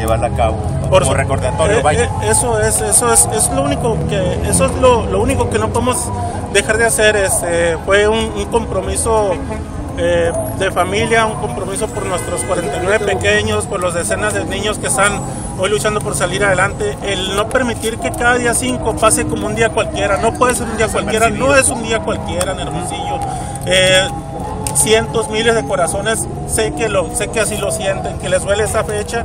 llevarla a cabo Por como recordatorio. eh, vaya. eh, eso es, eso es, es lo único que, eso es lo, lo único que no podemos dejar de hacer. Este, fue un, un compromiso eh, de familia, un compromiso por nuestros 49 pequeños, por los decenas de niños que están hoy luchando por salir adelante. El no permitir que cada día 5 pase como un día cualquiera, no puede ser un día cualquiera, no es un día cualquiera en Hermosillo. Eh, cientos, miles de corazones, sé que, lo, sé que así lo sienten, que les duele esa fecha,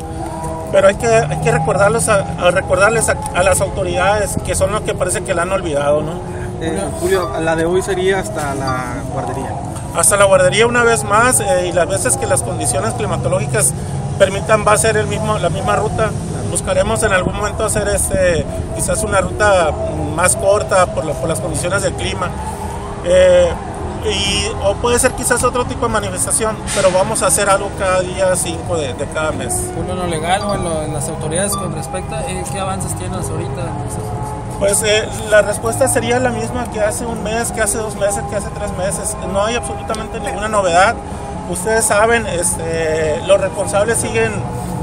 pero hay que, hay que recordarlos a, a recordarles a, a las autoridades que son los que parece que la han olvidado, ¿no? Eh, Julio, la de hoy sería hasta la guardería. Hasta la guardería una vez más eh, y las veces que las condiciones climatológicas permitan va a ser el mismo, la misma ruta. Buscaremos en algún momento hacer este, quizás una ruta más corta por, la- por las condiciones del clima. Eh, y, o puede ser quizás otro tipo de manifestación, pero vamos a hacer algo cada día 5 de, de cada mes. Por lo legal o en, lo- en las autoridades con respecto, eh, ¿qué avances tienes ahorita? Pues eh, la respuesta sería la misma que hace un mes, que hace dos meses, que hace tres meses. No hay absolutamente ninguna novedad. Ustedes saben, este, los responsables siguen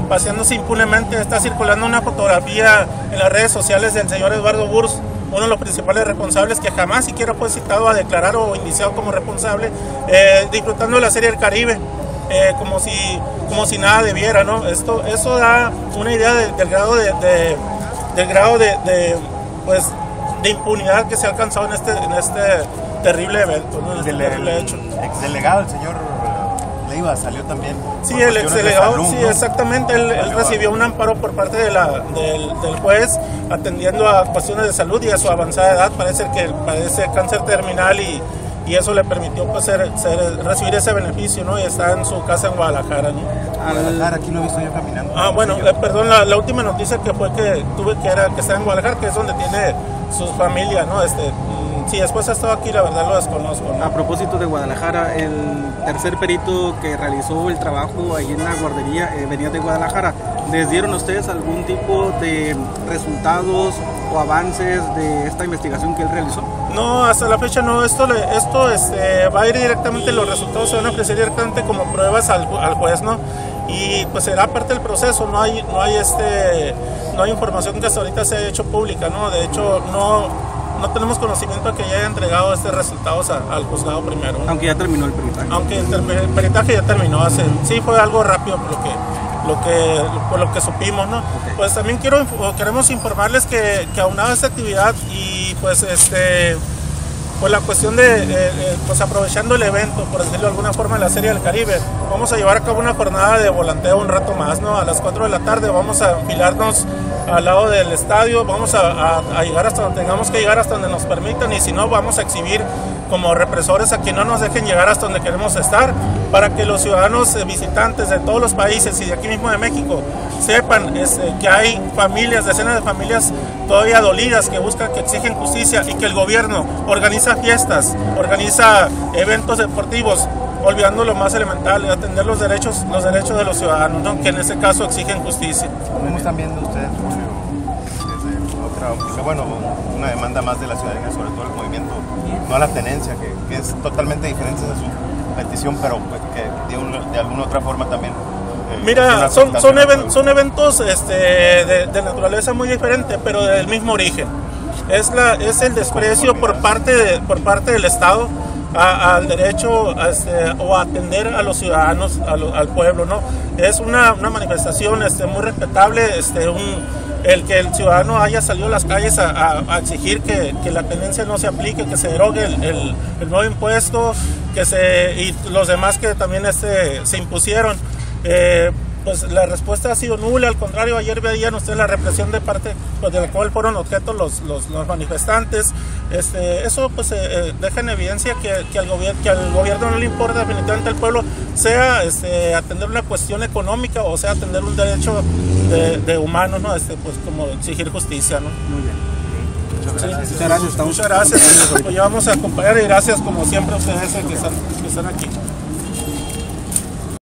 paseándose impunemente. Está circulando una fotografía en las redes sociales del señor Eduardo Burs, uno de los principales responsables que jamás siquiera fue citado a declarar o iniciado como responsable, eh, disfrutando de la Serie del Caribe. eh, como si como si nada debiera, ¿no? Esto eso da una idea de- del grado de, de- del grado de, de, pues de impunidad que se ha alcanzado en este en este terrible evento, ¿no? En este Del- terrible hecho. exdelegado, el señor Leiva, salió también. Sí, el cuestiones de exdelegado, salud, sí, exactamente. Él, él recibió un amparo por parte de la, del, del juez atendiendo a cuestiones de salud y a su avanzada edad. Parece que padece cáncer terminal y, y eso le permitió pues, ser, ser- recibir ese beneficio, ¿no? Y está en su casa en Guadalajara, ¿no? a Guadalajara, aquí lo he visto yo caminando. Ah, bueno, eh, perdón, la, la última noticia que fue que tuve que era que está en Guadalajara, que es donde tiene su familia, ¿no? Este, sí, después ha estado aquí, la verdad lo desconozco, ¿no? A propósito de Guadalajara, el tercer perito que realizó el trabajo ahí en la guardería eh, venía de Guadalajara. ¿Les dieron a ustedes algún tipo de resultados o avances de esta investigación que él realizó? No, hasta la fecha no. Esto, esto este, va a ir directamente, los resultados se van a ofrecer directamente como pruebas al, al juez, ¿no? Y pues será parte del proceso. No hay, no hay este, no hay información que hasta ahorita se haya hecho pública, ¿no? De hecho, no, no tenemos conocimiento de que ya haya entregado estos resultados a- al juzgado primero. Aunque ya terminó el peritaje. Aunque el peritaje ya terminó hace, sí fue algo rápido por lo que, lo que, por lo que supimos, ¿no? Pues también quiero, queremos informarles que, que aunado a esta actividad y pues este, pues la cuestión de, eh, eh, pues aprovechando el evento, por decirlo de alguna forma, en la Serie del Caribe, vamos a llevar a cabo una jornada de volanteo un rato más, ¿no? A las 4 de la tarde vamos a enfilarnos al lado del estadio, vamos a, llegar hasta donde tengamos que llegar, hasta donde nos permitan, y si no, vamos a exhibir como represores a que no nos dejen llegar hasta donde queremos estar, para que los ciudadanos eh, visitantes de todos los países y de aquí mismo de México sepan este, que hay familias, decenas de familias todavía dolidas que buscan, que exigen justicia y que el gobierno organiza fiestas, organiza eventos deportivos, olvidando lo más elemental, atender los derechos, los derechos de los ciudadanos, ¿no? que en ese caso exigen justicia. ¿Cómo están viendo ustedes, Julio, desde otra? Bueno, una demanda más de la ciudadanía, sobre todo el movimiento, no a la tenencia, que, que es totalmente diferente de su petición, pero pues, que de, un- de alguna otra forma también. eh, Mira, son, son, even- son eventos este, de, de naturaleza muy diferente, pero del mismo origen. Es, la, es el desprecio por parte, de- por parte del Estado a- al derecho este, o atender a los ciudadanos, al pueblo. ¿no? Es una, una manifestación este, muy respetable, este, un, el que el ciudadano haya salido a las calles a, a- exigir que, que la tenencia no se aplique, que se derogue el, el- el nuevo impuesto que se, y los demás que también este, se impusieron. Eh, pues la respuesta ha sido nula, al contrario, ayer veían ustedes la represión de parte pues, de la cual fueron objeto los, los, los manifestantes. Este, eso pues eh, eh, deja en evidencia que, que, al gobierno, que al gobierno no le importa definitivamente al pueblo, sea este, atender una cuestión económica o sea atender un derecho de, de humanos, ¿no? este, pues como exigir justicia. ¿no? Muy bien. Sí. Muchas gracias. Estamos Muchas gracias. Pues ya vamos a acompañar y gracias como siempre a ustedes que están, que están aquí.